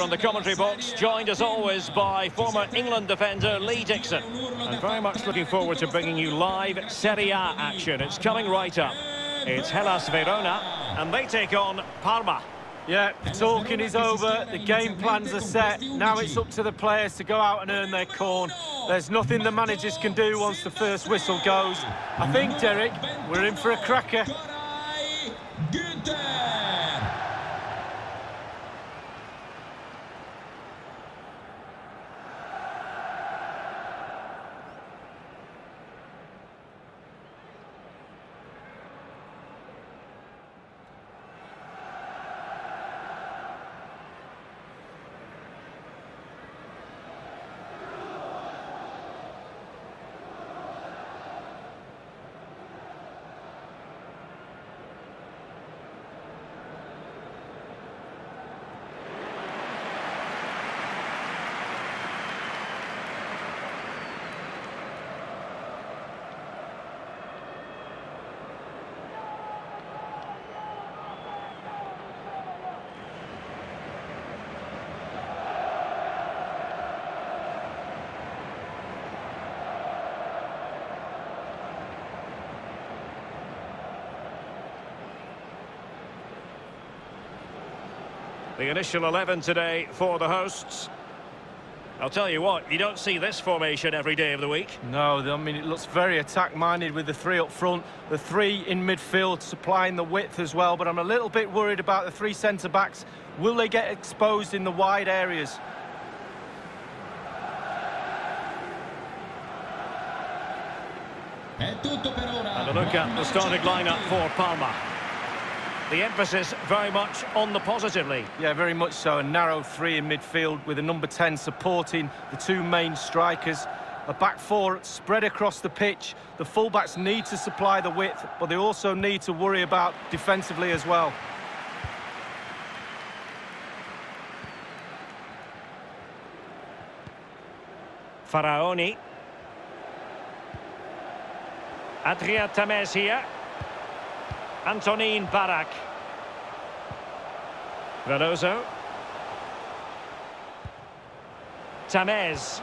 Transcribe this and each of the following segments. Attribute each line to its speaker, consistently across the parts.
Speaker 1: On the commentary box, joined as always by former England defender Lee Dixon. And very much looking forward to bringing you live Serie A action. It's coming right up. It's Hellas Verona, and they take on Parma.
Speaker 2: Yeah, the talking is over, the game plans are set. Now it's up to the players to go out and earn their corn. There's nothing the managers can do once the first whistle goes. I think, Derek, we're in for a cracker.
Speaker 1: The initial 11 today for the hosts. I'll tell you what, you don't see this formation every day of the week.
Speaker 2: No, I mean, it looks very attack-minded with the three up front, the three in midfield supplying the width as well, but I'm a little bit worried about the three centre-backs. Will they get exposed in the wide areas?
Speaker 1: And a look at the starting lineup for Parma. The emphasis very much on the positively.
Speaker 2: Yeah, very much so. A narrow three in midfield with a number 10 supporting the two main strikers. A back four spread across the pitch. The fullbacks need to supply the width, but they also need to worry about defensively as well.
Speaker 1: Faraoni. Adrien Tameze here. Antonin Barak. Veloso. Tameze.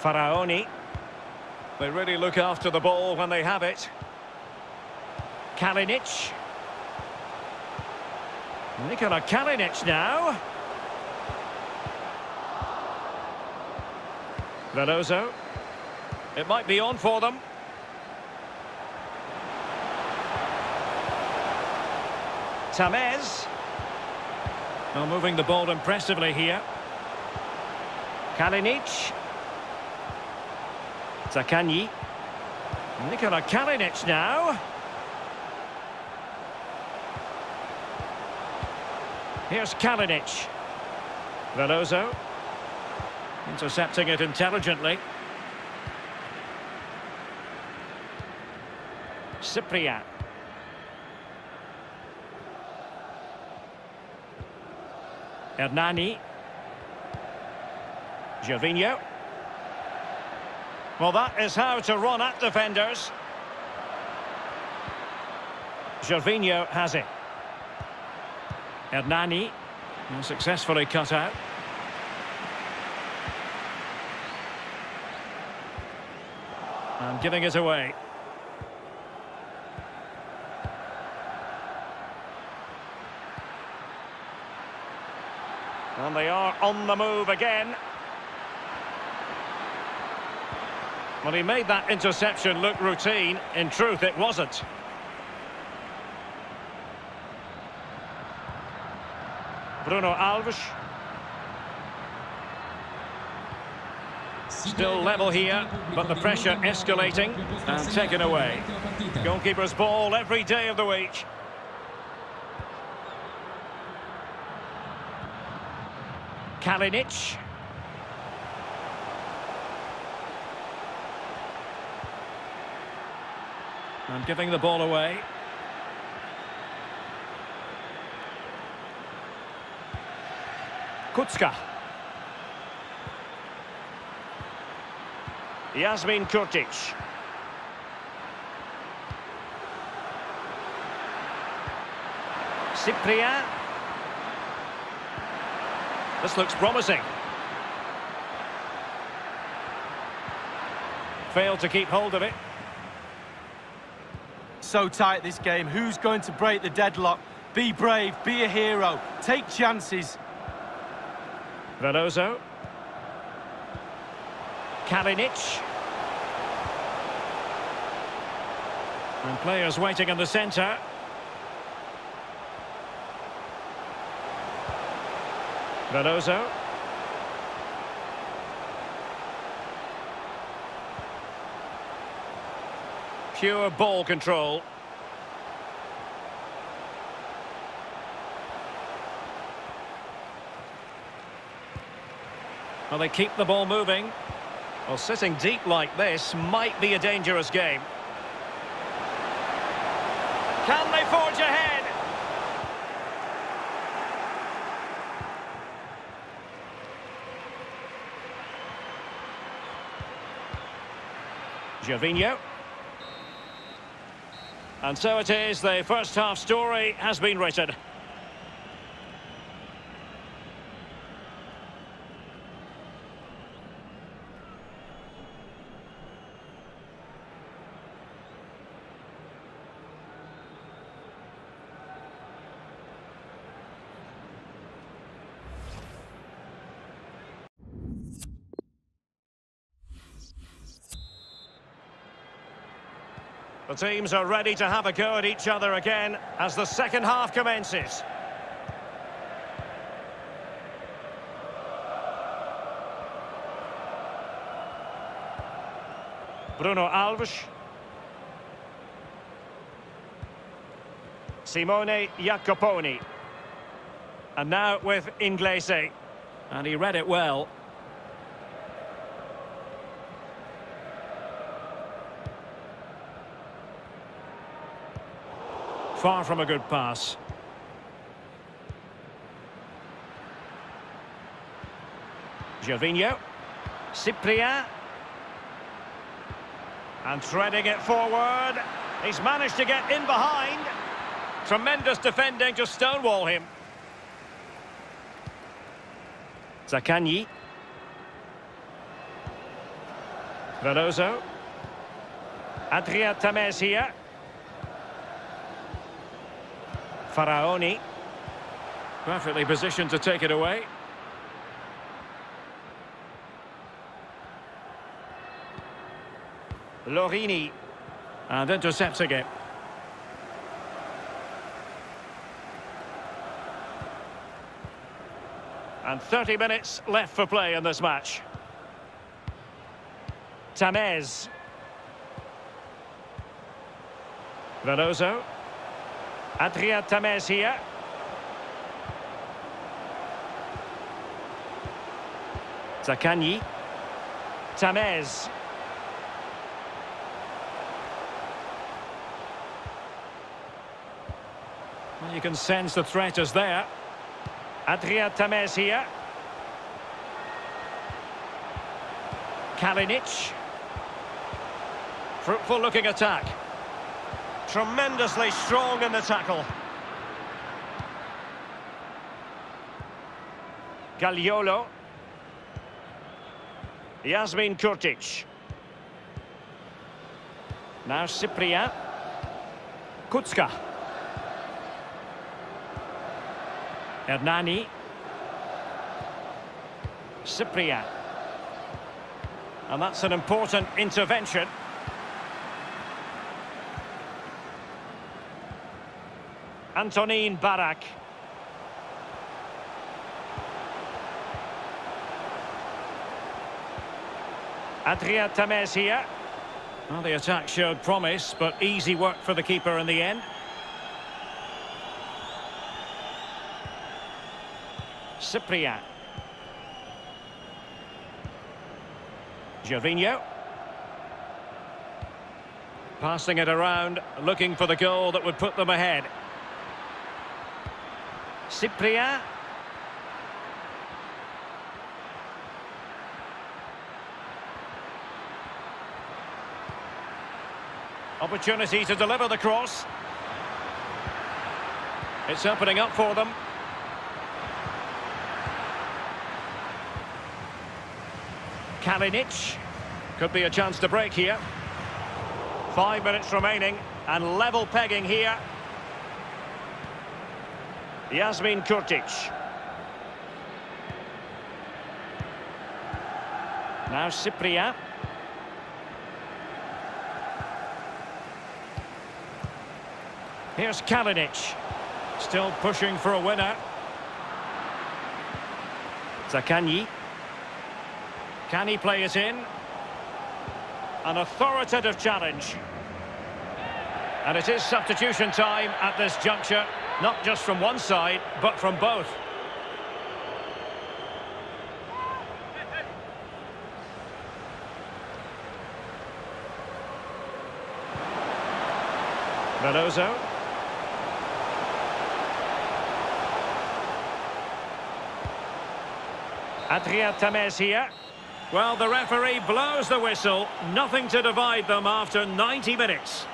Speaker 1: Faraoni. They really look after the ball when they have it. Kalinic. Nikola Kalinic now. Veloso. It might be on for them. Tameze. Now moving the ball impressively here. Kalinic. Zaccagni. Nikola Kalinic now. Here's Kalinic. Veloso. Intercepting it intelligently. Cyprien. Hernani. Gervinho. Well, that is how to run at defenders. Gervinho has it. Hernani. Successfully cut out. And giving it away. And they are on the move again. Well, he made that interception look routine. In truth, it wasn't. Bruno Alves. Still level here, but the pressure escalating and taken away. Goalkeeper's ball every day of the week. Kalinic. And giving the ball away. Kucka. Jasmin Kurtic. Cyprien. This looks promising. Failed to keep hold of it.
Speaker 2: So tight this game. Who's going to break the deadlock? Be brave, be a hero, take chances.
Speaker 1: Veloso. Kalinic. And players waiting in the centre. Veloso. Pure ball control. Well, they keep the ball moving. Well, sitting deep like this might be a dangerous game. Can they forge ahead? Gervinho. And so it is, the first half story has been written. The teams are ready to have a go at each other again as the second half commences. Bruno Alves. Simone Iacoponi. And now with Inglese. And he read it well. Far from a good pass. Gervinho. Cyprien. And threading it forward. He's managed to get in behind. Tremendous defending to stonewall him. Zaccagni. Veloso. Adrien Tameze here. Faraoni. Perfectly positioned to take it away. Laurini. And intercepting again. And 30 minutes left for play in this match. Tameze. Veloso. Adrien Tameze here. Zaccagni. Tameze. Well, you can sense the threat is there. Adrien Tameze here. Kalinic. Fruitful looking attack. Tremendously strong in the tackle. Gagliolo. Jasmin Kurtic. Now Cyprien. Kucka. Hernani. Cyprien. And that's an important intervention. Antonin Barak. Adrien Tameze here. Well, the attack showed promise, but easy work for the keeper in the end. Cyprien. Gervinho. Passing it around, looking for the goal that would put them ahead. Cyprien. Opportunity to deliver the cross. It's opening up for them. Kalinic. Could be a chance to break here. Five minutes remaining and level pegging here. Jasmin Kurtic. Now Cyprien. Here's Kalinic. Still pushing for a winner. Zaccagni. Can he play it in? An authoritative challenge. And it is substitution time at this juncture, not just from one side, but from both. Veloso. Adrien Tameze here. Well, the referee blows the whistle. Nothing to divide them after 90 minutes.